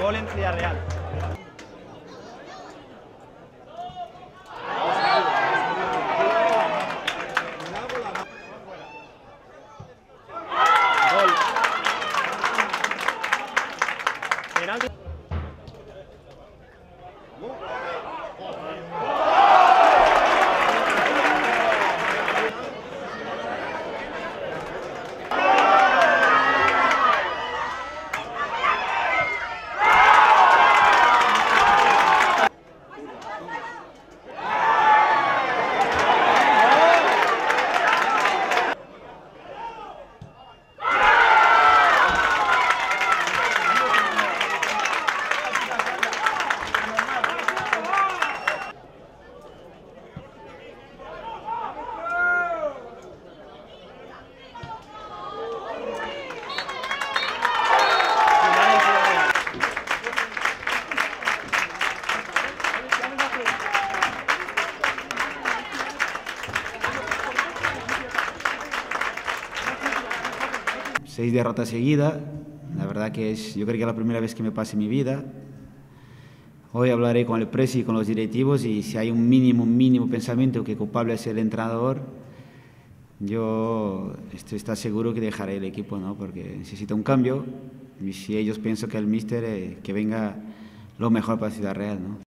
Gol en Villarreal. Gol. Seis derrotas seguidas, la verdad que es, yo creo que es la primera vez que me pasa en mi vida. Hoy hablaré con el presi y con los directivos y si hay un mínimo, mínimo pensamiento que culpable es el entrenador, yo estoy está seguro que dejaré el equipo, ¿no? porque necesita un cambio y si ellos piensan que el míster, eh, que venga lo mejor para Ciudad Real. ¿no?